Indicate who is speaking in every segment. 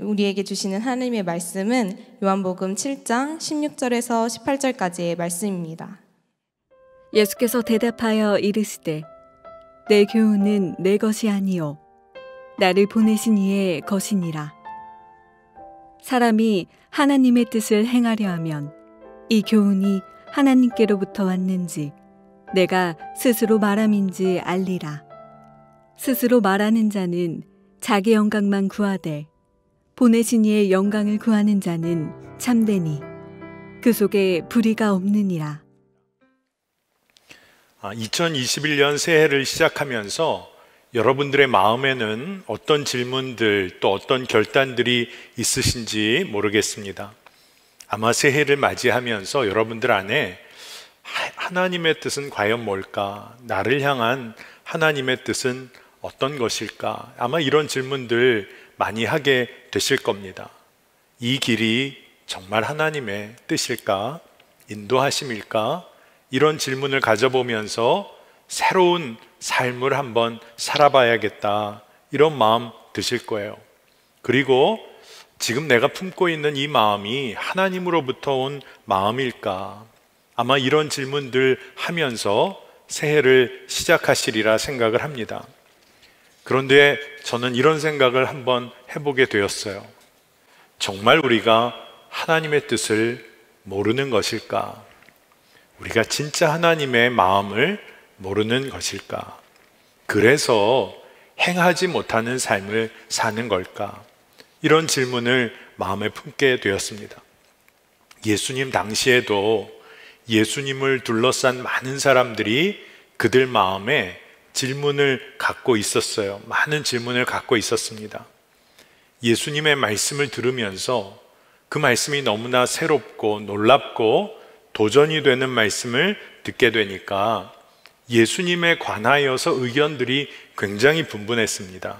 Speaker 1: 우리에게 주시는 하나님의 말씀은 요한복음 7장 16절에서 18절까지의 말씀입니다.
Speaker 2: 예수께서 대답하여 이르시되 내 교훈은 내 것이 아니요 나를 보내신 이의 것이니라 사람이 하나님의 뜻을 행하려 하면 이 교훈이 하나님께로부터 왔는지 내가 스스로 말함인지 알리라 스스로 말하는 자는 자기 영광만 구하되 보내신 이의 영광을 구하는 자는 참되니 그 속에 불의가 없느니라
Speaker 3: 2021년 아, 새해를 시작하면서 여러분들의 마음에는 어떤 질문들 또 어떤 결단들이 있으신지 모르겠습니다. 아마 새해를 맞이하면서 여러분들 안에 하나님의 뜻은 과연 뭘까? 나를 향한 하나님의 뜻은 어떤 것일까? 아마 이런 질문들 많이 하게 되실 겁니다. 이 길이 정말 하나님의 뜻일까? 인도하심일까? 이런 질문을 가져보면서 새로운 삶을 한번 살아봐야겠다. 이런 마음 드실 거예요. 그리고 지금 내가 품고 있는 이 마음이 하나님으로부터 온 마음일까? 아마 이런 질문들 하면서 새해를 시작하시리라 생각을 합니다. 그런데 저는 이런 생각을 한번 해보게 되었어요. 정말 우리가 하나님의 뜻을 모르는 것일까? 우리가 진짜 하나님의 마음을 모르는 것일까? 그래서 행하지 못하는 삶을 사는 걸까? 이런 질문을 마음에 품게 되었습니다. 예수님 당시에도 예수님을 둘러싼 많은 사람들이 그들 마음에 질문을 갖고 있었어요. 많은 질문을 갖고 있었습니다. 예수님의 말씀을 들으면서 그 말씀이 너무나 새롭고 놀랍고 도전이 되는 말씀을 듣게 되니까 예수님에 관하여서 의견들이 굉장히 분분했습니다.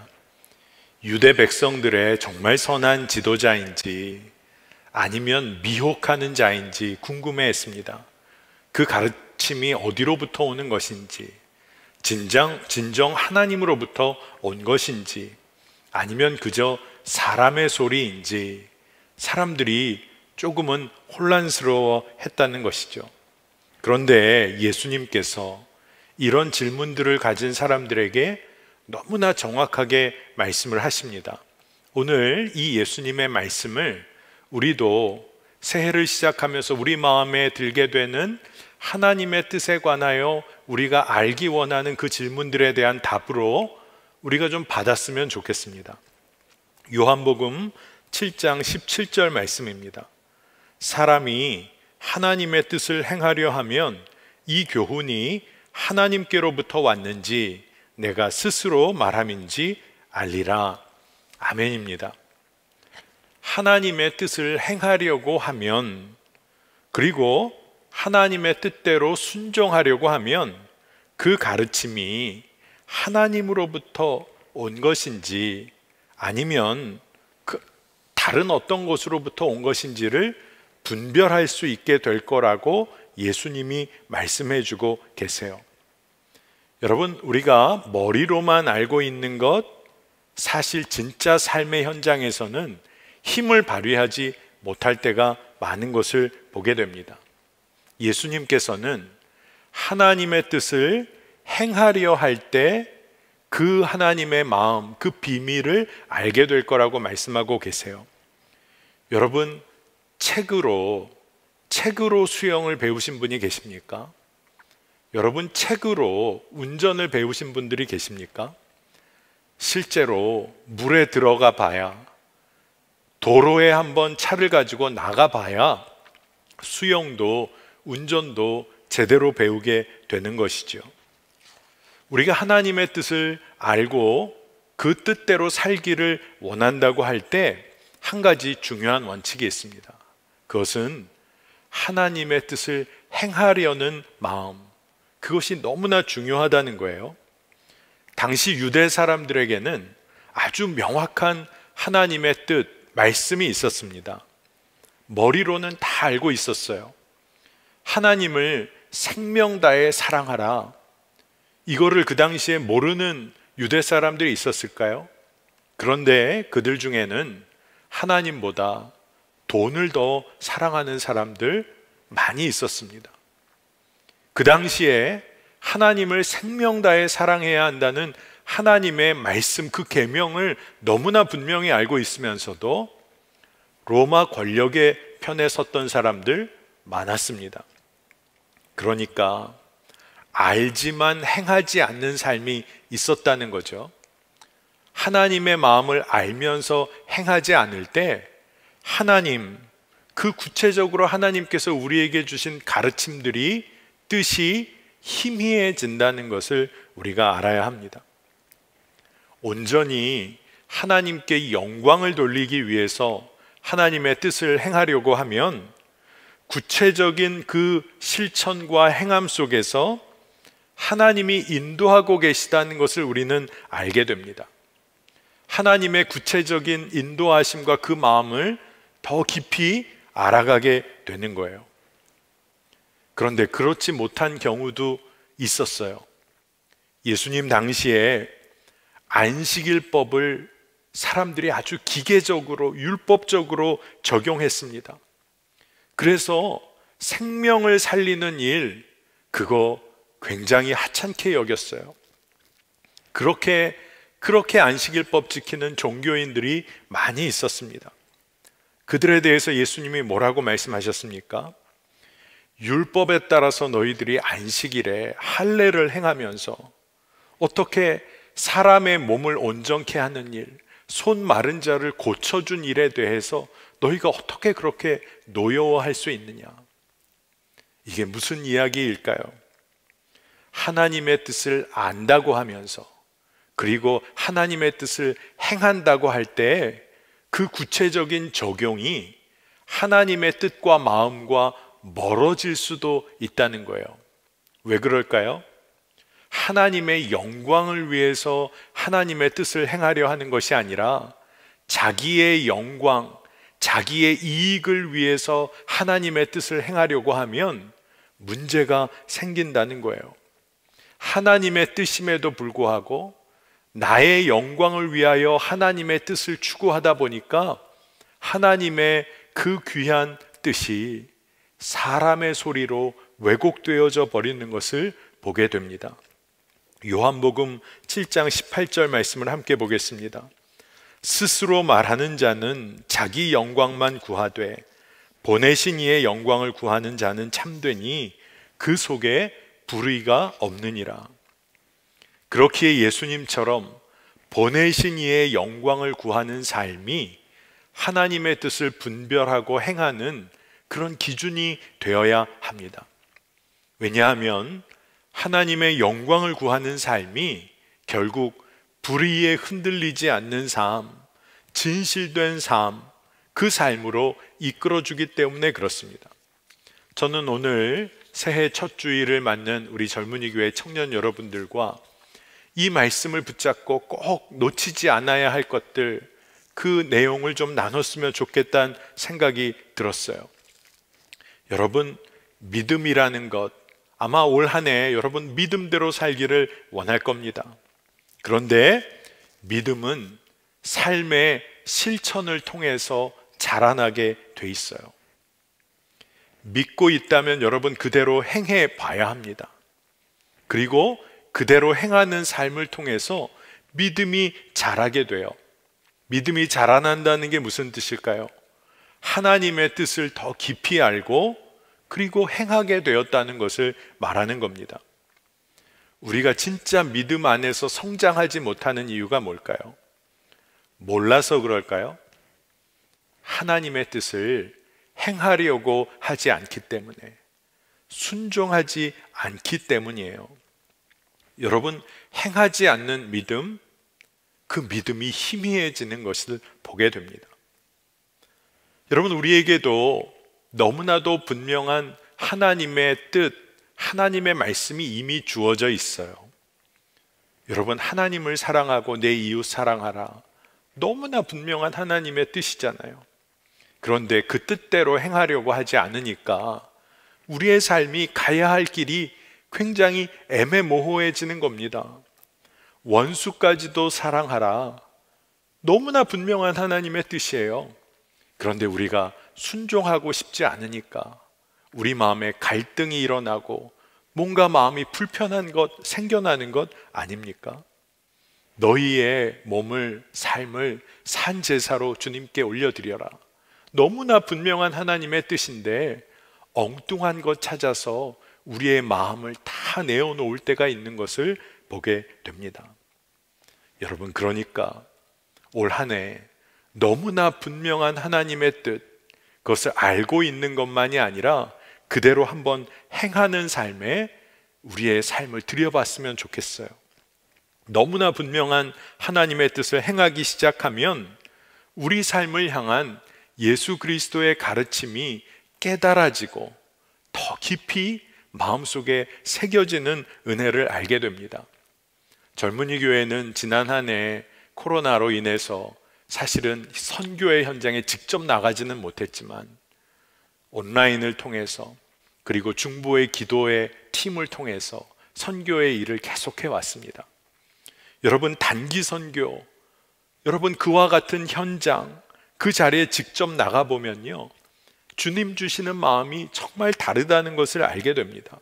Speaker 3: 유대 백성들의 정말 선한 지도자인지 아니면 미혹하는 자인지 궁금해 했습니다. 그 가르침이 어디로부터 오는 것인지, 진정, 진정 하나님으로부터 온 것인지, 아니면 그저 사람의 소리인지, 사람들이 조금은 혼란스러워 했다는 것이죠. 그런데 예수님께서 이런 질문들을 가진 사람들에게 너무나 정확하게 말씀을 하십니다. 오늘 이 예수님의 말씀을 우리도 새해를 시작하면서 우리 마음에 들게 되는 하나님의 뜻에 관하여 우리가 알기 원하는 그 질문들에 대한 답으로 우리가 좀 받았으면 좋겠습니다. 요한복음 7장 17절 말씀입니다. 사람이 하나님의 뜻을 행하려 하면 이 교훈이 하나님께로부터 왔는지 내가 스스로 말함인지 알리라. 아멘입니다. 하나님의 뜻을 행하려고 하면 그리고 하나님의 뜻대로 순종하려고 하면 그 가르침이 하나님으로부터 온 것인지 아니면 그 다른 어떤 것으로부터 온 것인지를 분별할 수 있게 될 거라고 예수님이 말씀해 주고 계세요. 여러분, 우리가 머리로만 알고 있는 것, 사실 진짜 삶의 현장에서는 힘을 발휘하지 못할 때가 많은 것을 보게 됩니다. 예수님께서는 하나님의 뜻을 행하려 할 때 그 하나님의 마음, 그 비밀을 알게 될 거라고 말씀하고 계세요. 여러분, 책으로 책으로 수영을 배우신 분이 계십니까? 여러분 책으로 운전을 배우신 분들이 계십니까? 실제로 물에 들어가 봐야 도로에 한번 차를 가지고 나가 봐야 수영도 운전도 제대로 배우게 되는 것이죠. 우리가 하나님의 뜻을 알고 그 뜻대로 살기를 원한다고 할 때 한 가지 중요한 원칙이 있습니다. 그것은 하나님의 뜻을 행하려는 마음, 그것이 너무나 중요하다는 거예요. 당시 유대 사람들에게는 아주 명확한 하나님의 뜻, 말씀이 있었습니다. 머리로는 다 알고 있었어요. 하나님을 생명 다해 사랑하라. 이거를 그 당시에 모르는 유대 사람들이 있었을까요? 그런데 그들 중에는 하나님보다 돈을 더 사랑하는 사람들 많이 있었습니다. 그 당시에 하나님을 생명 다해 사랑해야 한다는 하나님의 말씀 그 계명을 너무나 분명히 알고 있으면서도 로마 권력의 편에 섰던 사람들 많았습니다. 그러니까 알지만 행하지 않는 삶이 있었다는 거죠. 하나님의 마음을 알면서 행하지 않을 때 하나님, 그 구체적으로 하나님께서 우리에게 주신 가르침들이 뜻이 희미해진다는 것을 우리가 알아야 합니다. 온전히 하나님께 영광을 돌리기 위해서 하나님의 뜻을 행하려고 하면 구체적인 그 실천과 행함 속에서 하나님이 인도하고 계시다는 것을 우리는 알게 됩니다. 하나님의 구체적인 인도하심과 그 마음을 더 깊이 알아가게 되는 거예요. 그런데 그렇지 못한 경우도 있었어요. 예수님 당시에 안식일법을 사람들이 아주 기계적으로 율법적으로 적용했습니다. 그래서 생명을 살리는 일, 그거 굉장히 하찮게 여겼어요. 그렇게, 그렇게 안식일법 지키는 종교인들이 많이 있었습니다. 그들에 대해서 예수님이 뭐라고 말씀하셨습니까? 율법에 따라서 너희들이 안식일에 할례를 행하면서 어떻게 사람의 몸을 온전케 하는 일, 손 마른 자를 고쳐준 일에 대해서 너희가 어떻게 그렇게 노여워할 수 있느냐? 이게 무슨 이야기일까요? 하나님의 뜻을 안다고 하면서 그리고 하나님의 뜻을 행한다고 할때그 구체적인 적용이 하나님의 뜻과 마음과 멀어질 수도 있다는 거예요. 왜 그럴까요? 하나님의 영광을 위해서 하나님의 뜻을 행하려 하는 것이 아니라 자기의 영광, 자기의 이익을 위해서 하나님의 뜻을 행하려고 하면 문제가 생긴다는 거예요. 하나님의 뜻임에도 불구하고 나의 영광을 위하여 하나님의 뜻을 추구하다 보니까 하나님의 그 귀한 뜻이 사람의 소리로 왜곡되어져 버리는 것을 보게 됩니다. 요한복음 7장 18절 말씀을 함께 보겠습니다. 스스로 말하는 자는 자기 영광만 구하되 보내신 이의 영광을 구하는 자는 참되니 그 속에 불의가 없느니라. 그렇기에 예수님처럼 보내신 이의 영광을 구하는 삶이 하나님의 뜻을 분별하고 행하는 그런 기준이 되어야 합니다. 왜냐하면 하나님의 영광을 구하는 삶이 결국 불의에 흔들리지 않는 삶, 진실된 삶, 그 삶으로 이끌어주기 때문에 그렇습니다. 저는 오늘 새해 첫 주일을 맞는 우리 젊은이 교회 청년 여러분들과 이 말씀을 붙잡고 꼭 놓치지 않아야 할 것들, 그 내용을 좀 나눴으면 좋겠다는 생각이 들었어요. 여러분, 믿음이라는 것, 아마 올 한 해 여러분 믿음대로 살기를 원할 겁니다. 그런데 믿음은 삶의 실천을 통해서 자라나게 돼 있어요. 믿고 있다면 여러분 그대로 행해 봐야 합니다. 그리고 그대로 행하는 삶을 통해서 믿음이 자라게 돼요. 믿음이 자라난다는 게 무슨 뜻일까요? 하나님의 뜻을 더 깊이 알고 그리고 행하게 되었다는 것을 말하는 겁니다. 우리가 진짜 믿음 안에서 성장하지 못하는 이유가 뭘까요? 몰라서 그럴까요? 하나님의 뜻을 행하려고 하지 않기 때문에, 순종하지 않기 때문이에요. 여러분, 행하지 않는 믿음, 그 믿음이 희미해지는 것을 보게 됩니다. 여러분, 우리에게도 너무나도 분명한 하나님의 뜻, 하나님의 말씀이 이미 주어져 있어요. 여러분, 하나님을 사랑하고 내 이웃 사랑하라. 너무나 분명한 하나님의 뜻이잖아요. 그런데 그 뜻대로 행하려고 하지 않으니까 우리의 삶이 가야 할 길이 굉장히 애매모호해지는 겁니다. 원수까지도 사랑하라. 너무나 분명한 하나님의 뜻이에요. 그런데 우리가 순종하고 싶지 않으니까 우리 마음에 갈등이 일어나고 뭔가 마음이 불편한 것, 생겨나는 것 아닙니까? 너희의 몸을, 삶을 산 제사로 주님께 올려드려라. 너무나 분명한 하나님의 뜻인데 엉뚱한 것 찾아서 우리의 마음을 다 내어놓을 때가 있는 것을 보게 됩니다. 여러분, 그러니까 올 한해 너무나 분명한 하나님의 뜻, 그것을 알고 있는 것만이 아니라 그대로 한번 행하는 삶에 우리의 삶을 들여봤으면 좋겠어요. 너무나 분명한 하나님의 뜻을 행하기 시작하면 우리 삶을 향한 예수 그리스도의 가르침이 깨달아지고 더 깊이 마음속에 새겨지는 은혜를 알게 됩니다. 젊은이 교회는 지난 한 해 코로나로 인해서 사실은 선교의 현장에 직접 나가지는 못했지만 온라인을 통해서 그리고 중보의 기도의 팀을 통해서 선교의 일을 계속해 왔습니다. 여러분 단기 선교, 여러분 그와 같은 현장 그 자리에 직접 나가 보면요. 주님 주시는 마음이 정말 다르다는 것을 알게 됩니다.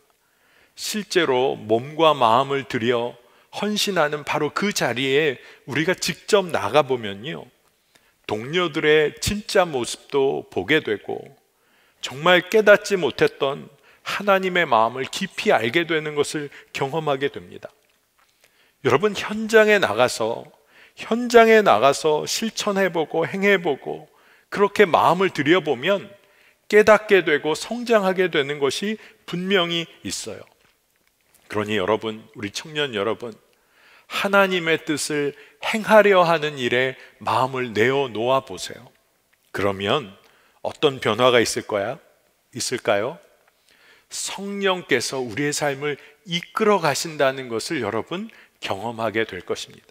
Speaker 3: 실제로 몸과 마음을 들여 헌신하는 바로 그 자리에 우리가 직접 나가 보면요. 동료들의 진짜 모습도 보게 되고 정말 깨닫지 못했던 하나님의 마음을 깊이 알게 되는 것을 경험하게 됩니다. 여러분 현장에 나가서 현장에 나가서 실천해보고 행해보고 그렇게 마음을 들여보면 깨닫게 되고 성장하게 되는 것이 분명히 있어요. 그러니 여러분, 우리 청년 여러분, 하나님의 뜻을 행하려 하는 일에 마음을 내어 놓아 보세요. 그러면 어떤 변화가 있을 거야? 있을까요? 성령께서 우리의 삶을 이끌어 가신다는 것을 여러분 경험하게 될 것입니다.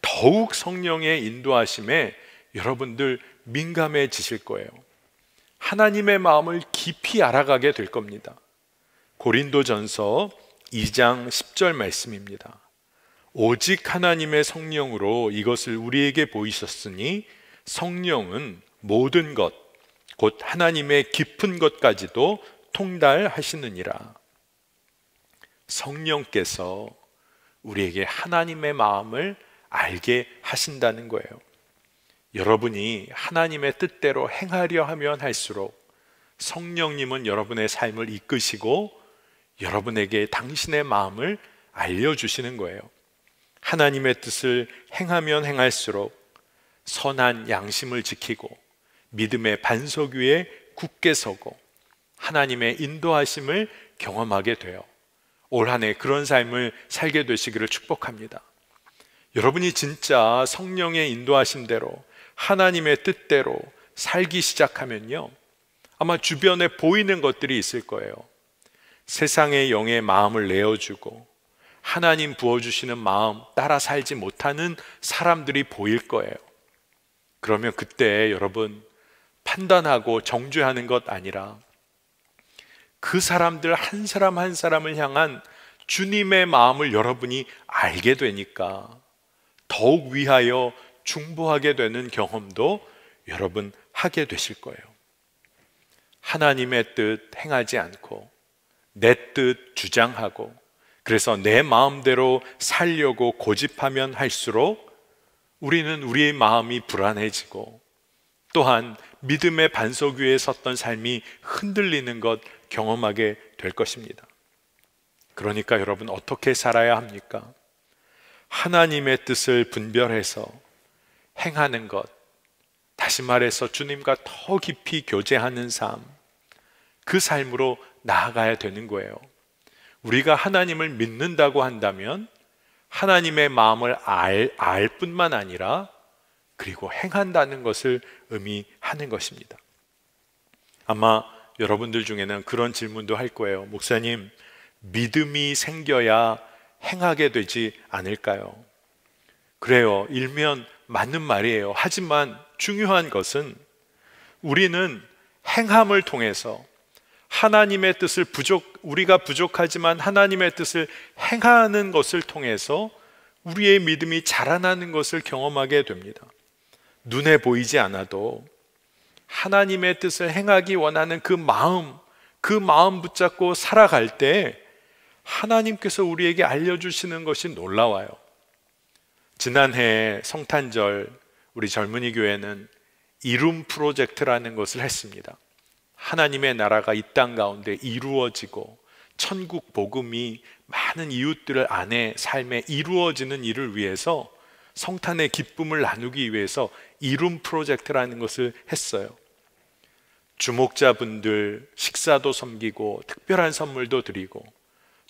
Speaker 3: 더욱 성령의 인도하심에 여러분들 민감해지실 거예요. 하나님의 마음을 깊이 알아가게 될 겁니다. 고린도전서 2장 10절 말씀입니다. 오직 하나님의 성령으로 이것을 우리에게 보이셨으니 성령은 모든 것, 곧 하나님의 깊은 것까지도 통달하시느니라. 성령께서 우리에게 하나님의 마음을 알게 하신다는 거예요. 여러분이 하나님의 뜻대로 행하려 하면 할수록 성령님은 여러분의 삶을 이끄시고 여러분에게 당신의 마음을 알려주시는 거예요. 하나님의 뜻을 행하면 행할수록 선한 양심을 지키고 믿음의 반석 위에 굳게 서고 하나님의 인도하심을 경험하게 돼요. 올 한해 그런 삶을 살게 되시기를 축복합니다. 여러분이 진짜 성령의 인도하신 대로 하나님의 뜻대로 살기 시작하면요. 아마 주변에 보이는 것들이 있을 거예요. 세상의 영의 마음을 내어주고 하나님 부어주시는 마음 따라 살지 못하는 사람들이 보일 거예요. 그러면 그때 여러분 판단하고 정죄하는 것 아니라 그 사람들 한 사람 한 사람을 향한 주님의 마음을 여러분이 알게 되니까 더욱 위하여 중보하게 되는 경험도 여러분 하게 되실 거예요. 하나님의 뜻 행하지 않고 내 뜻 주장하고 그래서 내 마음대로 살려고 고집하면 할수록 우리는 우리의 마음이 불안해지고 또한 믿음의 반석 위에 섰던 삶이 흔들리는 것 경험하게 될 것입니다. 그러니까 여러분 어떻게 살아야 합니까? 하나님의 뜻을 분별해서 행하는 것, 다시 말해서 주님과 더 깊이 교제하는 삶, 그 삶으로 나아가야 되는 거예요. 우리가 하나님을 믿는다고 한다면 하나님의 마음을 알, 알 뿐만 아니라 그리고 행한다는 것을 의미하는 것입니다. 아마 여러분들 중에는 그런 질문도 할 거예요. 목사님, 믿음이 생겨야 행하게 되지 않을까요? 그래요. 일면 맞는 말이에요. 하지만 중요한 것은 우리는 행함을 통해서 하나님의 뜻을 부족, 우리가 부족하지만 하나님의 뜻을 행하는 것을 통해서 우리의 믿음이 자라나는 것을 경험하게 됩니다. 눈에 보이지 않아도 하나님의 뜻을 행하기 원하는 그 마음, 그 마음 붙잡고 살아갈 때 하나님께서 우리에게 알려주시는 것이 놀라워요. 지난해 성탄절 우리 젊은이 교회는 이룸 프로젝트라는 것을 했습니다. 하나님의 나라가 이 땅 가운데 이루어지고 천국 복음이 많은 이웃들 안에 삶에 이루어지는 일을 위해서 성탄의 기쁨을 나누기 위해서 이룸 프로젝트라는 것을 했어요. 주목자분들 식사도 섬기고 특별한 선물도 드리고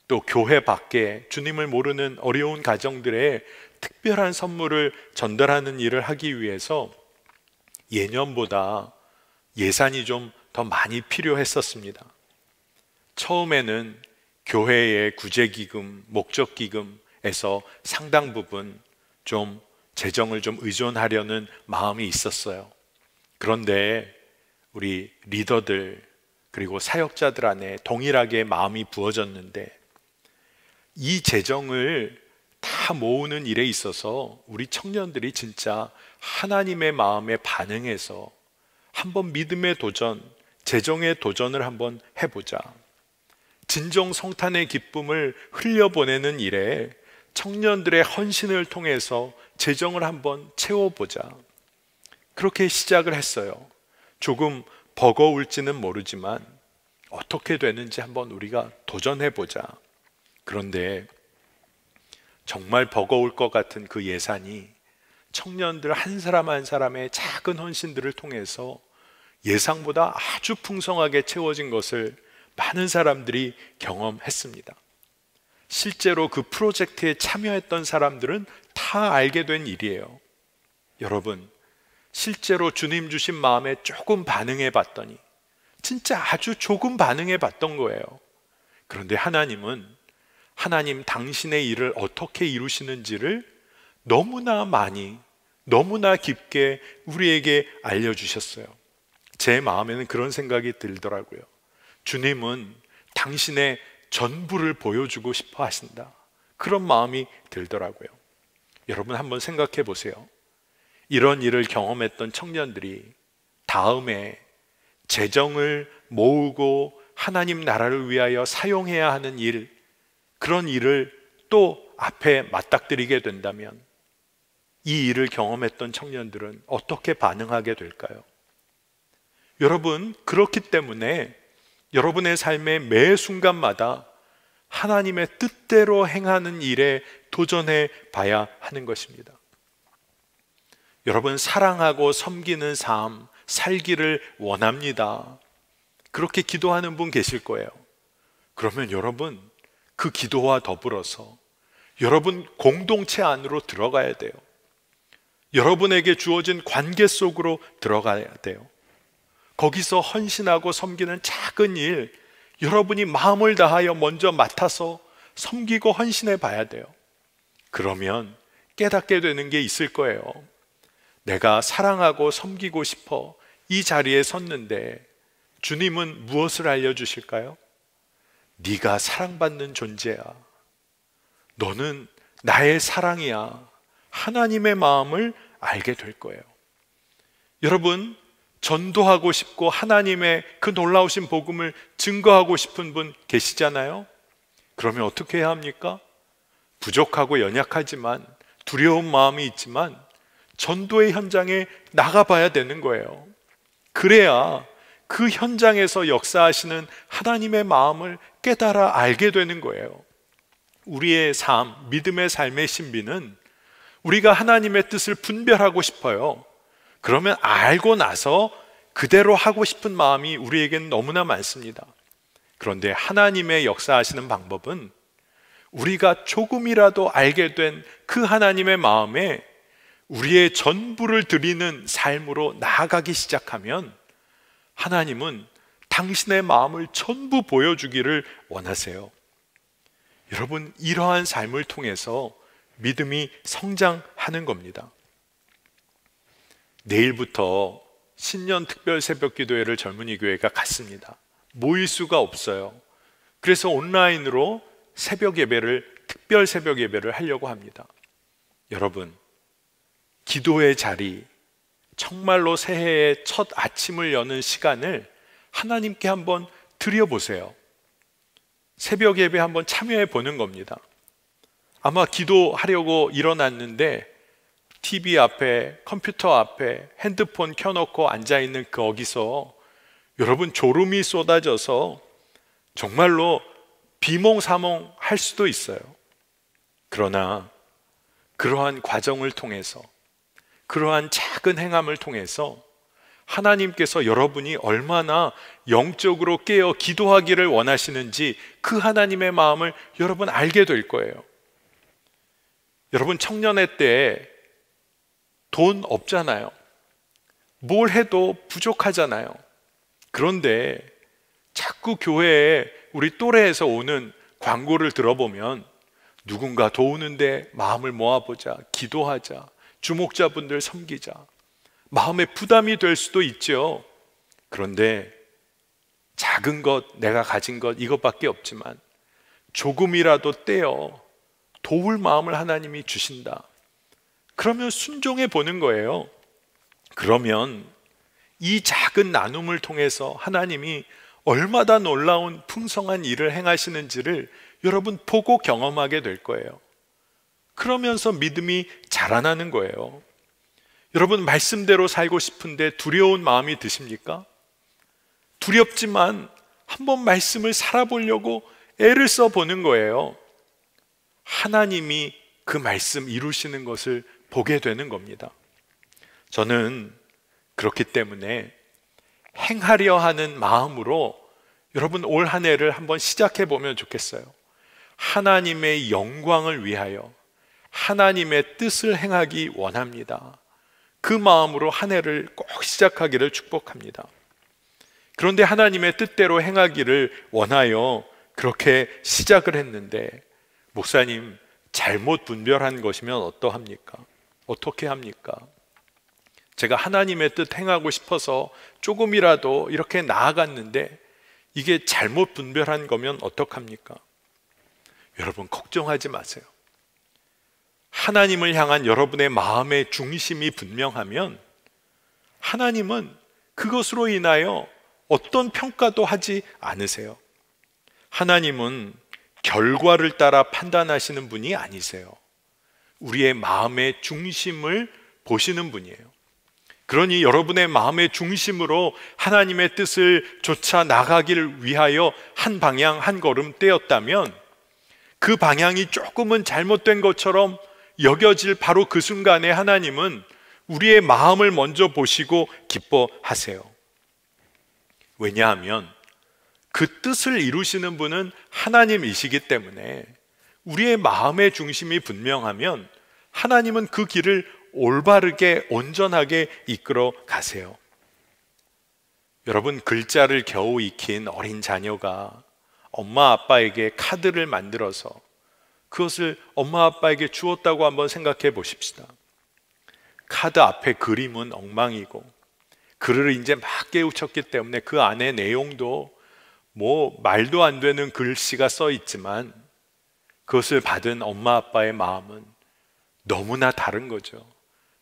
Speaker 3: 또 교회 밖에 주님을 모르는 어려운 가정들의 특별한 선물을 전달하는 일을 하기 위해서 예년보다 예산이 좀 더 많이 필요했었습니다. 처음에는 교회의 구제기금, 목적기금에서 상당 부분 좀 재정을 좀 의존하려는 마음이 있었어요. 그런데 우리 리더들 그리고 사역자들 안에 동일하게 마음이 부어졌는데 이 재정을 다 모으는 일에 있어서 우리 청년들이 진짜 하나님의 마음에 반응해서 한번 믿음의 도전, 재정의 도전을 한번 해보자. 진정 성탄의 기쁨을 흘려보내는 일에 청년들의 헌신을 통해서 재정을 한번 채워보자. 그렇게 시작을 했어요. 조금 버거울지는 모르지만 어떻게 되는지 한번 우리가 도전해보자. 그런데 정말 버거울 것 같은 그 예산이 청년들 한 사람 한 사람의 작은 헌신들을 통해서 예상보다 아주 풍성하게 채워진 것을 많은 사람들이 경험했습니다. 실제로 그 프로젝트에 참여했던 사람들은 다 알게 된 일이에요. 여러분, 실제로 주님 주신 마음에 조금 반응해 봤더니 진짜 아주 조금 반응해 봤던 거예요. 그런데 하나님은 하나님 당신의 일을 어떻게 이루시는지를 너무나 많이, 너무나 깊게 우리에게 알려주셨어요. 제 마음에는 그런 생각이 들더라고요. 주님은 당신의 전부를 보여주고 싶어 하신다. 그런 마음이 들더라고요. 여러분 한번 생각해 보세요. 이런 일을 경험했던 청년들이 다음에 재정을 모으고 하나님 나라를 위하여 사용해야 하는 일, 그런 일을 또 앞에 맞닥뜨리게 된다면 이 일을 경험했던 청년들은 어떻게 반응하게 될까요? 여러분, 그렇기 때문에 여러분의 삶의 매 순간마다 하나님의 뜻대로 행하는 일에 도전해 봐야 하는 것입니다. 여러분, 사랑하고 섬기는 삶, 살기를 원합니다. 그렇게 기도하는 분 계실 거예요. 그러면 여러분, 그 기도와 더불어서 여러분 공동체 안으로 들어가야 돼요. 여러분에게 주어진 관계 속으로 들어가야 돼요. 거기서 헌신하고 섬기는 작은 일, 여러분이 마음을 다하여 먼저 맡아서 섬기고 헌신해 봐야 돼요. 그러면 깨닫게 되는 게 있을 거예요. 내가 사랑하고 섬기고 싶어 이 자리에 섰는데 주님은 무엇을 알려주실까요? 네가 사랑받는 존재야. 너는 나의 사랑이야. 하나님의 마음을 알게 될 거예요. 여러분, 전도하고 싶고 하나님의 그 놀라우신 복음을 증거하고 싶은 분 계시잖아요? 그러면 어떻게 해야 합니까? 부족하고 연약하지만 두려운 마음이 있지만 전도의 현장에 나가봐야 되는 거예요. 그래야 그 현장에서 역사하시는 하나님의 마음을 깨달아 알게 되는 거예요. 우리의 삶, 믿음의 삶의 신비는 우리가 하나님의 뜻을 분별하고 싶어요. 그러면 알고 나서 그대로 하고 싶은 마음이 우리에게는 너무나 많습니다. 그런데 하나님의 역사하시는 방법은 우리가 조금이라도 알게 된 그 하나님의 마음에 우리의 전부를 드리는 삶으로 나아가기 시작하면 하나님은 당신의 마음을 전부 보여주기를 원하세요. 여러분, 이러한 삶을 통해서 믿음이 성장하는 겁니다. 내일부터 신년 특별 새벽 기도회를 젊은이 교회가 갖습니다. 모일 수가 없어요. 그래서 온라인으로 새벽 예배를, 특별 새벽 예배를 하려고 합니다. 여러분, 기도의 자리, 정말로 새해의 첫 아침을 여는 시간을 하나님께 한번 드려보세요. 새벽 예배 한번 참여해 보는 겁니다. 아마 기도하려고 일어났는데 TV 앞에, 컴퓨터 앞에 핸드폰 켜놓고 앉아있는 거기서 여러분 졸음이 쏟아져서 정말로 비몽사몽 할 수도 있어요. 그러나 그러한 과정을 통해서 그러한 작은 행함을 통해서 하나님께서 여러분이 얼마나 영적으로 깨어 기도하기를 원하시는지 그 하나님의 마음을 여러분 알게 될 거예요. 여러분 청년의 때 돈 없잖아요. 뭘 해도 부족하잖아요. 그런데 자꾸 교회에 우리 또래에서 오는 광고를 들어보면 누군가 도우는데 마음을 모아보자, 기도하자, 주목자분들 섬기자. 마음의 부담이 될 수도 있죠. 그런데 작은 것, 내가 가진 것 이것밖에 없지만 조금이라도 떼어 도울 마음을 하나님이 주신다. 그러면 순종해 보는 거예요. 그러면 이 작은 나눔을 통해서 하나님이 얼마나 놀라운 풍성한 일을 행하시는지를 여러분 보고 경험하게 될 거예요. 그러면서 믿음이 자라나는 거예요. 여러분 말씀대로 살고 싶은데 두려운 마음이 드십니까? 두렵지만 한번 말씀을 살아보려고 애를 써 보는 거예요. 하나님이 그 말씀 이루시는 것을 보게 되는 겁니다. 저는 그렇기 때문에 행하려 하는 마음으로 여러분 올 한 해를 한번 시작해 보면 좋겠어요. 하나님의 영광을 위하여 하나님의 뜻을 행하기 원합니다. 그 마음으로 한 해를 꼭 시작하기를 축복합니다. 그런데 하나님의 뜻대로 행하기를 원하여 그렇게 시작을 했는데 목사님 잘못 분별한 것이면 어떠합니까? 어떻게 합니까? 제가 하나님의 뜻 행하고 싶어서 조금이라도 이렇게 나아갔는데 이게 잘못 분별한 거면 어떡합니까? 여러분 걱정하지 마세요. 하나님을 향한 여러분의 마음의 중심이 분명하면 하나님은 그것으로 인하여 어떤 평가도 하지 않으세요. 하나님은 결과를 따라 판단하시는 분이 아니세요. 우리의 마음의 중심을 보시는 분이에요. 그러니 여러분의 마음의 중심으로 하나님의 뜻을 쫓아 나가기를 위하여 한 방향 한 걸음 떼었다면 그 방향이 조금은 잘못된 것처럼 여겨질 바로 그 순간에 하나님은 우리의 마음을 먼저 보시고 기뻐하세요. 왜냐하면 그 뜻을 이루시는 분은 하나님이시기 때문에 우리의 마음의 중심이 분명하면 하나님은 그 길을 올바르게 온전하게 이끌어 가세요. 여러분 글자를 겨우 익힌 어린 자녀가 엄마 아빠에게 카드를 만들어서 그것을 엄마 아빠에게 주었다고 한번 생각해 보십시다. 카드 앞에 그림은 엉망이고 글을 이제 막 깨우쳤기 때문에 그 안에 내용도 뭐 말도 안 되는 글씨가 써 있지만 그것을 받은 엄마 아빠의 마음은 너무나 다른 거죠.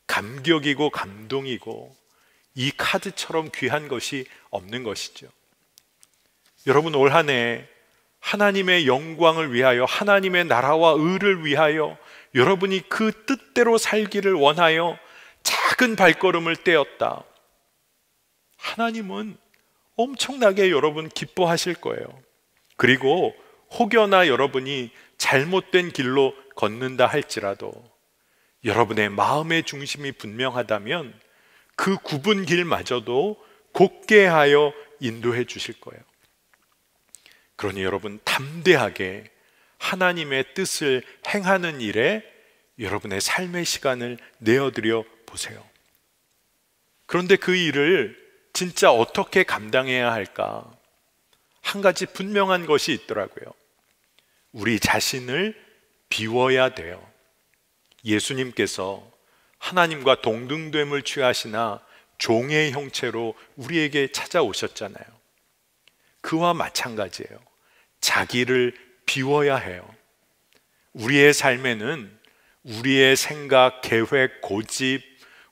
Speaker 3: 감격이고 감동이고 이 카드처럼 귀한 것이 없는 것이죠. 여러분 올 한 해 하나님의 영광을 위하여 하나님의 나라와 의를 위하여 여러분이 그 뜻대로 살기를 원하여 작은 발걸음을 떼었다. 하나님은 엄청나게 여러분 기뻐하실 거예요. 그리고 혹여나 여러분이 잘못된 길로 걷는다 할지라도 여러분의 마음의 중심이 분명하다면 그 굽은 길마저도 곱게 하여 인도해 주실 거예요. 그러니 여러분 담대하게 하나님의 뜻을 행하는 일에 여러분의 삶의 시간을 내어드려 보세요. 그런데 그 일을 진짜 어떻게 감당해야 할까? 한 가지 분명한 것이 있더라고요. 우리 자신을 비워야 돼요. 예수님께서 하나님과 동등됨을 취하시나 종의 형체로 우리에게 찾아오셨잖아요. 그와 마찬가지예요. 자기를 비워야 해요. 우리의 삶에는 우리의 생각, 계획, 고집,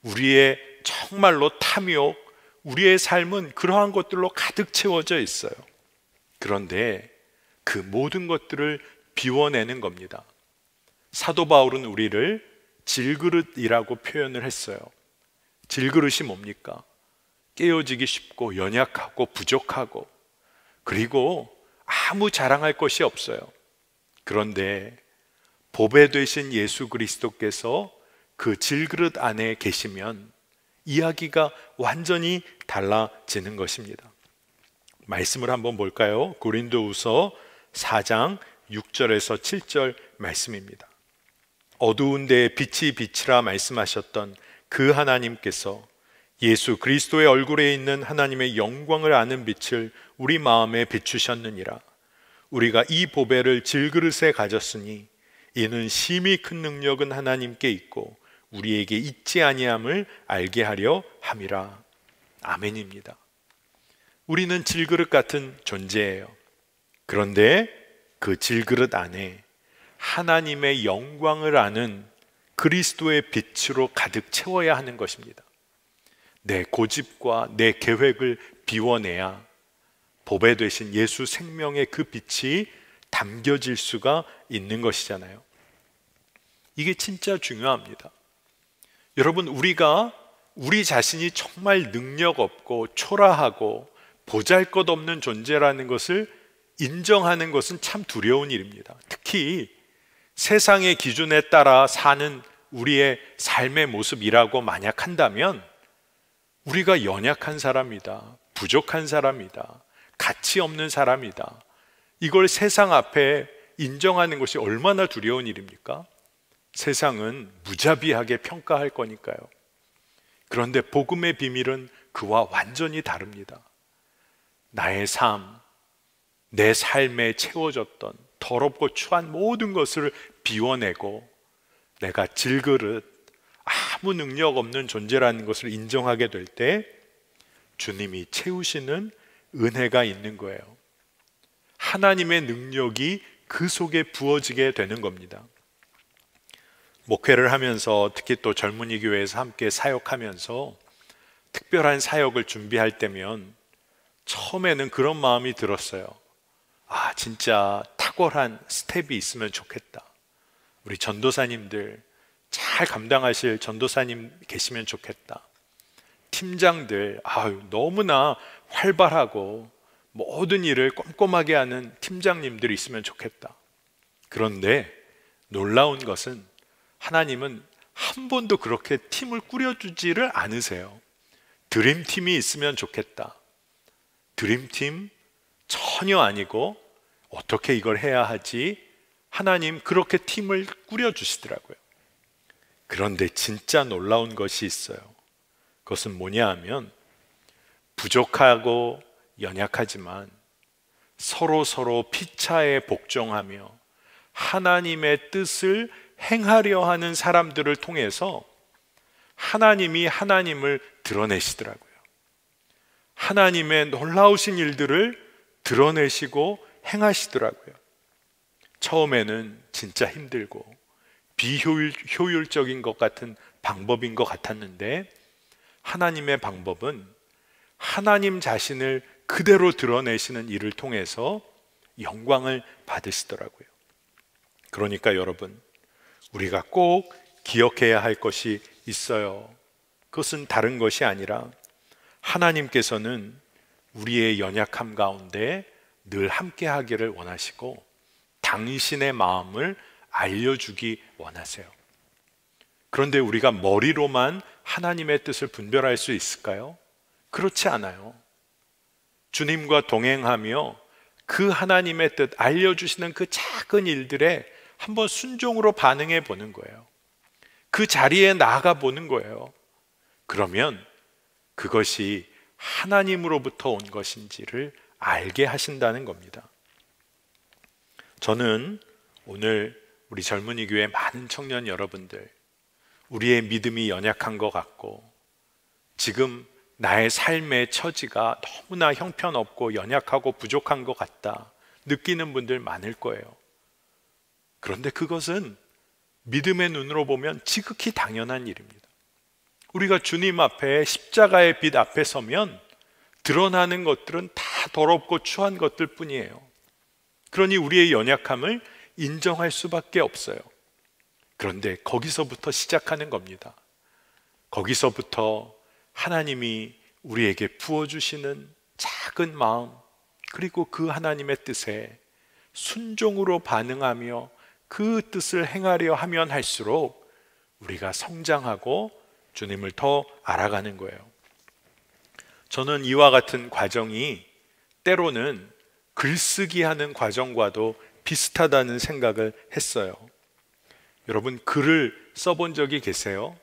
Speaker 3: 우리의 정말로 탐욕, 우리의 삶은 그러한 것들로 가득 채워져 있어요. 그런데 그 모든 것들을 비워내는 겁니다. 사도 바울은 우리를 질그릇이라고 표현을 했어요. 질그릇이 뭡니까? 깨어지기 쉽고 연약하고 부족하고 그리고 아무 자랑할 것이 없어요. 그런데 보배 되신 예수 그리스도께서 그 질그릇 안에 계시면 이야기가 완전히 달라지는 것입니다. 말씀을 한번 볼까요? 고린도후서 4장 6절에서 7절 말씀입니다. 어두운 데에 빛이 빛이라 말씀하셨던 그 하나님께서 예수 그리스도의 얼굴에 있는 하나님의 영광을 아는 빛을 우리 마음에 비추셨느니라. 우리가 이 보배를 질그릇에 가졌으니 이는 심히 큰 능력은 하나님께 있고 우리에게 있지 아니함을 알게 하려 함이라. 아멘입니다. 우리는 질그릇 같은 존재예요. 그런데 그 질그릇 안에 하나님의 영광을 아는 그리스도의 빛으로 가득 채워야 하는 것입니다. 내 고집과 내 계획을 비워내야 보배 되신 예수 생명의 그 빛이 담겨질 수가 있는 것이잖아요. 이게 진짜 중요합니다. 여러분, 우리가 우리 자신이 정말 능력 없고 초라하고 보잘 것 없는 존재라는 것을 인정하는 것은 참 두려운 일입니다. 특히 세상의 기준에 따라 사는 우리의 삶의 모습이라고 만약 한다면 우리가 연약한 사람이다. 부족한 사람이다. 가치 없는 사람이다. 이걸 세상 앞에 인정하는 것이 얼마나 두려운 일입니까? 세상은 무자비하게 평가할 거니까요. 그런데 복음의 비밀은 그와 완전히 다릅니다. 나의 삶, 내 삶에 채워졌던 더럽고 추한 모든 것을 비워내고 내가 질그릇 아무 능력 없는 존재라는 것을 인정하게 될 때 주님이 채우시는 은혜가 있는 거예요. 하나님의 능력이 그 속에 부어지게 되는 겁니다. 목회를 하면서 특히 또 젊은이 교회에서 함께 사역하면서 특별한 사역을 준비할 때면 처음에는 그런 마음이 들었어요. 아, 진짜 탁월한 스텝이 있으면 좋겠다. 우리 전도사님들 잘 감당하실 전도사님 계시면 좋겠다. 팀장들, 아유, 너무나 활발하고 모든 일을 꼼꼼하게 하는 팀장님들이 있으면 좋겠다. 그런데 놀라운 것은 하나님은 한 번도 그렇게 팀을 꾸려주지를 않으세요. 드림팀이 있으면 좋겠다. 드림팀 전혀 아니고 어떻게 이걸 해야 하지? 하나님 그렇게 팀을 꾸려주시더라고요. 그런데 진짜 놀라운 것이 있어요. 그것은 뭐냐 하면 부족하고 연약하지만 서로 서로 피차에 복종하며 하나님의 뜻을 행하려 하는 사람들을 통해서 하나님이 하나님을 드러내시더라고요. 하나님의 놀라우신 일들을 드러내시고 행하시더라고요. 처음에는 진짜 힘들고 비효율적인 것 같은 방법인 것 같았는데 하나님의 방법은 하나님 자신을 그대로 드러내시는 일을 통해서 영광을 받으시더라고요. 그러니까 여러분, 우리가 꼭 기억해야 할 것이 있어요. 그것은 다른 것이 아니라 하나님께서는 우리의 연약함 가운데 늘 함께 하기를 원하시고 당신의 마음을 알려주기 원하세요. 그런데 우리가 머리로만 하나님의 뜻을 분별할 수 있을까요? 그렇지 않아요. 주님과 동행하며 그 하나님의 뜻 알려주시는 그 작은 일들에 한번 순종으로 반응해 보는 거예요. 그 자리에 나아가 보는 거예요. 그러면 그것이 하나님으로부터 온 것인지를 알게 하신다는 겁니다. 저는 오늘 우리 젊은이 교회 많은 청년 여러분들, 우리의 믿음이 연약한 것 같고, 지금 나의 삶의 처지가 너무나 형편없고 연약하고 부족한 것 같다 느끼는 분들 많을 거예요. 그런데 그것은 믿음의 눈으로 보면 지극히 당연한 일입니다. 우리가 주님 앞에 십자가의 빛 앞에 서면 드러나는 것들은 다 더럽고 추한 것들 뿐이에요. 그러니 우리의 연약함을 인정할 수밖에 없어요. 그런데 거기서부터 시작하는 겁니다. 거기서부터 하나님이 우리에게 부어주시는 작은 마음, 그리고 그 하나님의 뜻에 순종으로 반응하며 그 뜻을 행하려 하면 할수록 우리가 성장하고 주님을 더 알아가는 거예요. 저는 이와 같은 과정이 때로는 글쓰기 하는 과정과도 비슷하다는 생각을 했어요. 여러분, 글을 써본 적이 계세요?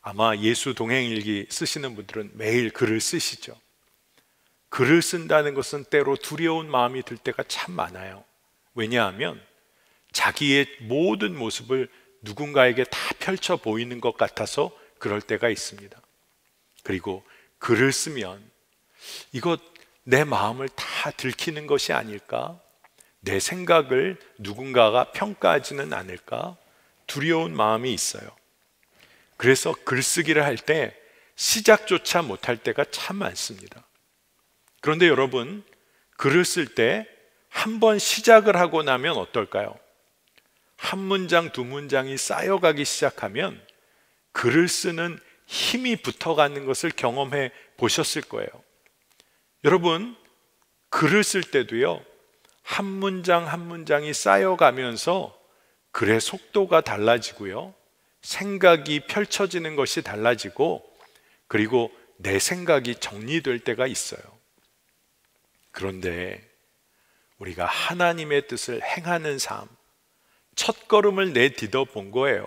Speaker 3: 아마 예수 동행일기 쓰시는 분들은 매일 글을 쓰시죠. 글을 쓴다는 것은 때로 두려운 마음이 들 때가 참 많아요. 왜냐하면 자기의 모든 모습을 누군가에게 다 펼쳐 보이는 것 같아서 그럴 때가 있습니다. 그리고 글을 쓰면 이것 내 마음을 다 들키는 것이 아닐까? 내 생각을 누군가가 평가하지는 않을까? 두려운 마음이 있어요. 그래서 글쓰기를 할 때 시작조차 못할 때가 참 많습니다. 그런데 여러분, 글을 쓸 때 한 번 시작을 하고 나면 어떨까요? 한 문장, 두 문장이 쌓여가기 시작하면 글을 쓰는 힘이 붙어가는 것을 경험해 보셨을 거예요. 여러분, 글을 쓸 때도요, 한 문장 한 문장이 쌓여가면서 글의 속도가 달라지고요, 생각이 펼쳐지는 것이 달라지고, 그리고 내 생각이 정리될 때가 있어요. 그런데 우리가 하나님의 뜻을 행하는 삶, 첫 걸음을 내디뎌 본 거예요.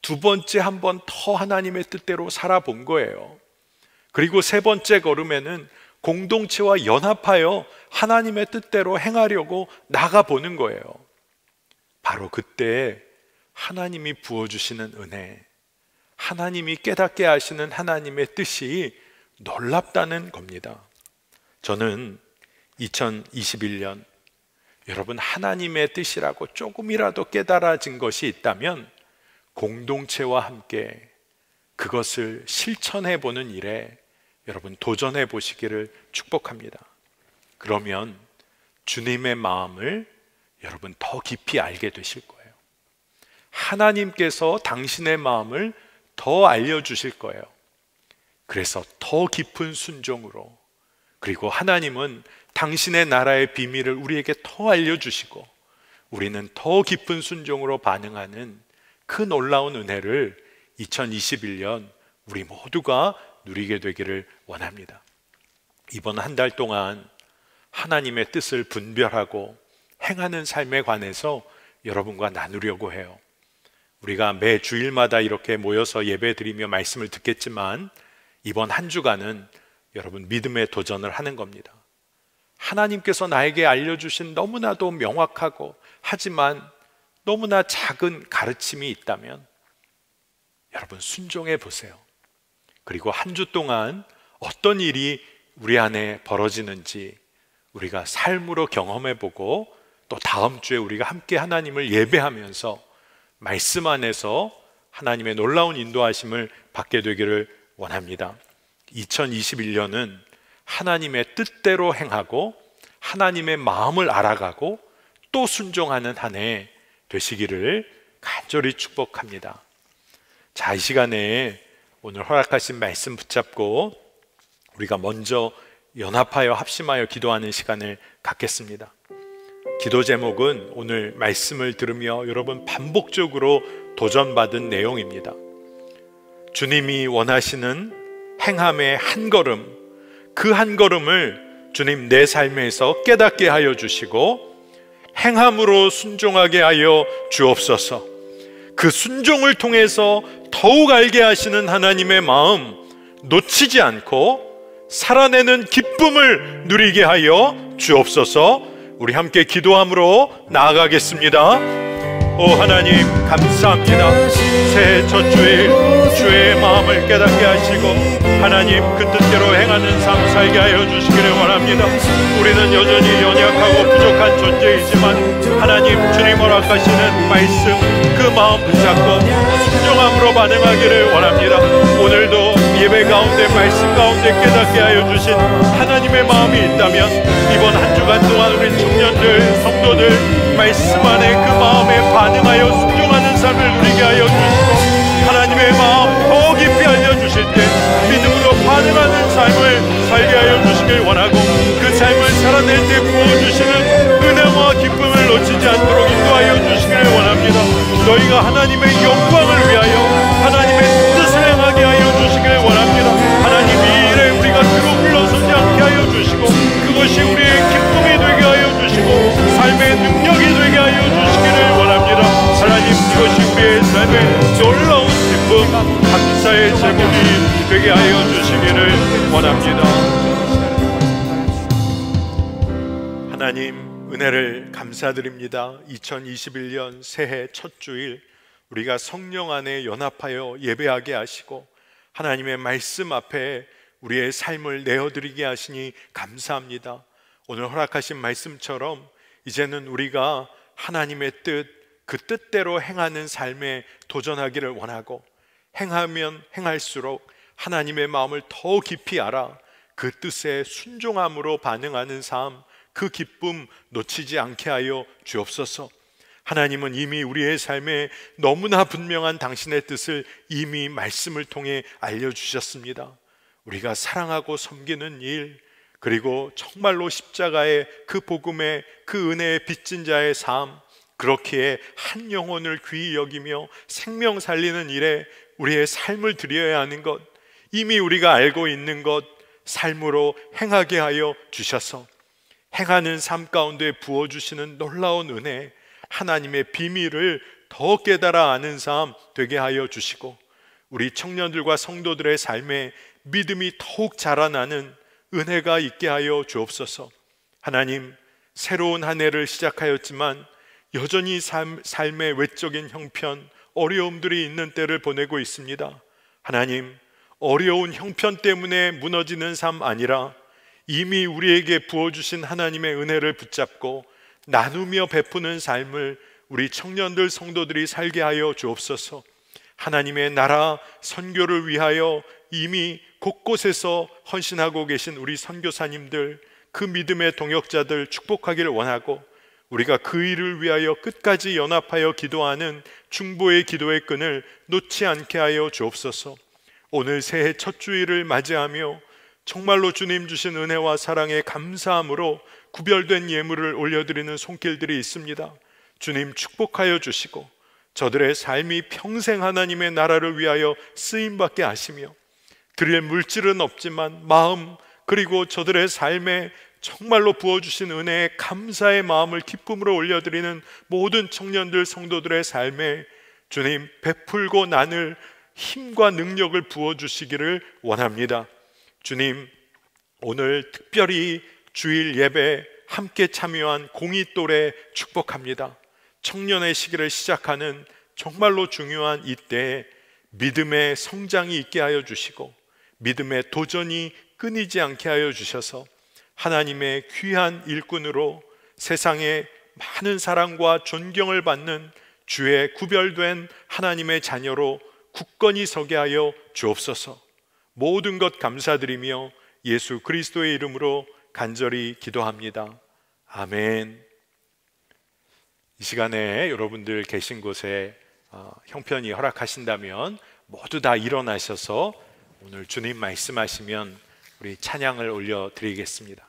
Speaker 3: 두 번째 한 번 더 하나님의 뜻대로 살아본 거예요. 그리고 세 번째 걸음에는 공동체와 연합하여 하나님의 뜻대로 행하려고 나가보는 거예요. 바로 그때 하나님이 부어주시는 은혜, 하나님이 깨닫게 하시는 하나님의 뜻이 놀랍다는 겁니다. 저는 2021년 여러분 하나님의 뜻이라고 조금이라도 깨달아진 것이 있다면 공동체와 함께 그것을 실천해 보는 일에 여러분 도전해 보시기를 축복합니다. 그러면 주님의 마음을 여러분 더 깊이 알게 되실 거예요. 하나님께서 당신의 마음을 더 알려주실 거예요. 그래서 더 깊은 순종으로 그리고 하나님은 당신의 나라의 비밀을 우리에게 더 알려주시고 우리는 더 깊은 순종으로 반응하는 그 놀라운 은혜를 2021년 우리 모두가 누리게 되기를 원합니다. 이번 한 달 동안 하나님의 뜻을 분별하고 행하는 삶에 관해서 여러분과 나누려고 해요. 우리가 매 주일마다 이렇게 모여서 예배 드리며 말씀을 듣겠지만 이번 한 주간은 여러분 믿음의 도전을 하는 겁니다. 하나님께서 나에게 알려주신 너무나도 명확하고 하지만 너무나 작은 가르침이 있다면 여러분 순종해 보세요. 그리고 한 주 동안 어떤 일이 우리 안에 벌어지는지 우리가 삶으로 경험해 보고 또 다음 주에 우리가 함께 하나님을 예배하면서 말씀 안에서 하나님의 놀라운 인도하심을 받게 되기를 원합니다. 2021년은 하나님의 뜻대로 행하고 하나님의 마음을 알아가고 또 순종하는 한 해 되시기를 간절히 축복합니다. 자, 이 시간에 오늘 허락하신 말씀 붙잡고 우리가 먼저 연합하여 합심하여 기도하는 시간을 갖겠습니다. 기도 제목은 오늘 말씀을 들으며 여러분 반복적으로 도전받은 내용입니다. 주님이 원하시는 행함의 한 걸음, 그 한 걸음을 주님 내 삶에서 깨닫게 하여 주시고 행함으로 순종하게 하여 주옵소서. 그 순종을 통해서 더욱 알게 하시는 하나님의 마음 놓치지 않고 살아내는 기쁨을 누리게 하여 주옵소서. 우리 함께 기도함으로 나아가겠습니다. 오 하나님 감사합니다 새해 첫 주일 주의 마음을 깨닫게 하시고 하나님 그 뜻대로 행하는 삶 살게 하여 주시기를 원합니다 우리는 여전히 연약하고 부족한 존재이지만 하나님 주님 허락하시는 말씀 그 마음 붙잡고 순종함으로 반응하기를 원합니다. 오늘도 예배 가운데 말씀 가운데 깨닫게 하여 주신 하나님의 마음이 있다면 이번 한 주간 동안 우리 청년들 성도들 말씀 안에 그 마음에 반응하여 순종하는 삶을 누리게 하여 주시고 하나님의 마음 더 깊이 알려주실 때 믿음으로 반응하는 삶을 살게 하여 주시길 원하고 그 삶을 살아낼 때 부어주시는 은혜와 기쁨을 놓치지 않도록 인도하여 주시기를 원합니다. 너희가 하나님의 영광을 위하여 하나님 이것이 우리의 삶의 놀라운 기쁨 감사의 제목이 되게 하여 주시기를 원합니다 하나님 은혜를 감사드립니다. 2021년 새해 첫 주일 우리가 성령 안에 연합하여 예배하게 하시고 하나님의 말씀 앞에 우리의 삶을 내어드리게 하시니 감사합니다. 오늘 허락하신 말씀처럼 이제는 우리가 하나님의 뜻, 그 뜻대로 행하는 삶에 도전하기를 원하고 행하면 행할수록 하나님의 마음을 더 깊이 알아 그 뜻에 순종함으로 반응하는 삶, 그 기쁨 놓치지 않게 하여 주옵소서. 하나님은 이미 우리의 삶에 너무나 분명한 당신의 뜻을 이미 말씀을 통해 알려주셨습니다. 우리가 사랑하고 섬기는 일, 그리고 정말로 십자가의 그 복음의 그 은혜의 빚진 자의 삶, 그렇기에 한 영혼을 귀히 여기며 생명 살리는 일에 우리의 삶을 드려야 하는 것, 이미 우리가 알고 있는 것, 삶으로 행하게 하여 주셔서 행하는 삶 가운데 부어주시는 놀라운 은혜, 하나님의 비밀을 더 깨달아 아는 삶 되게 하여 주시고, 우리 청년들과 성도들의 삶에 믿음이 더욱 자라나는 은혜가 있게 하여 주옵소서. 하나님, 새로운 한 해를 시작하였지만 여전히 삶, 삶의 외적인 형편, 어려움들이 있는 때를 보내고 있습니다. 하나님, 어려운 형편 때문에 무너지는 삶 아니라 이미 우리에게 부어주신 하나님의 은혜를 붙잡고 나누며 베푸는 삶을 우리 청년들 성도들이 살게 하여 주옵소서. 하나님의 나라 선교를 위하여 이미 곳곳에서 헌신하고 계신 우리 선교사님들, 그 믿음의 동역자들 축복하기를 원하고 우리가 그 일을 위하여 끝까지 연합하여 기도하는 중보의 기도의 끈을 놓지 않게 하여 주옵소서. 오늘 새해 첫 주일을 맞이하며 정말로 주님 주신 은혜와 사랑에 감사함으로 구별된 예물을 올려드리는 손길들이 있습니다. 주님 축복하여 주시고 저들의 삶이 평생 하나님의 나라를 위하여 쓰임받게 하시며 드릴 물질은 없지만 마음 그리고 저들의 삶에 정말로 부어주신 은혜에 감사의 마음을 기쁨으로 올려드리는 모든 청년들 성도들의 삶에 주님 베풀고 나눌 힘과 능력을 부어주시기를 원합니다. 주님, 오늘 특별히 주일 예배 함께 참여한 공익돌에 축복합니다. 청년의 시기를 시작하는 정말로 중요한 이때에 믿음의 성장이 있게 하여 주시고 믿음의 도전이 끊이지 않게 하여 주셔서 하나님의 귀한 일꾼으로 세상에 많은 사랑과 존경을 받는 주의 구별된 하나님의 자녀로 굳건히 서게 하여 주옵소서. 모든 것 감사드리며 예수 그리스도의 이름으로 간절히 기도합니다. 아멘. 이 시간에 여러분들 계신 곳에 어, 형편이 허락하신다면 모두 다 일어나셔서 오늘 주님 말씀하시면 우리 찬양을 올려 드리겠습니다.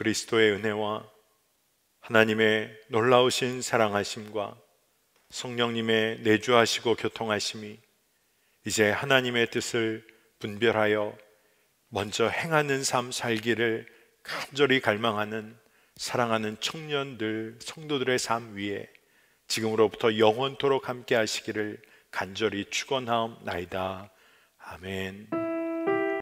Speaker 3: 그리스도의 은혜와 하나님의 놀라우신 사랑하심과 성령님의 내주하시고 교통하심이 이제 하나님의 뜻을 분별하여 먼저 행하는 삶 살기를 간절히 갈망하는 사랑하는 청년들, 성도들의 삶 위에 지금으로부터 영원토록 함께 하시기를 간절히 축원하옵나이다. 아멘.